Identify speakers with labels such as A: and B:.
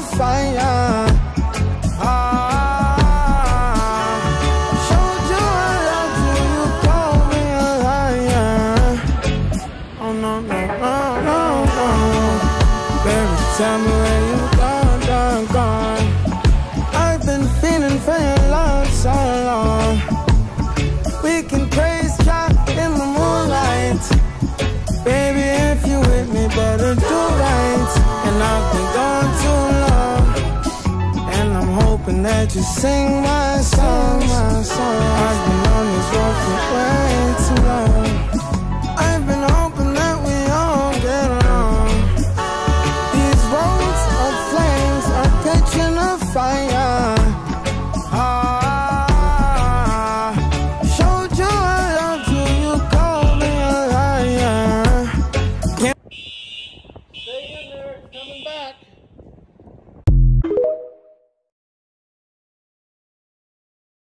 A: fire. Tell me where you gone, gone, gone. I've been feeling for so long. We can in the moonlight. Baby, if you with me, better do right. And I've been hoping that you sing my song, my song. I've been on this road for way too long. I've been hoping that we all get along. These roads of flames, are catching a fire.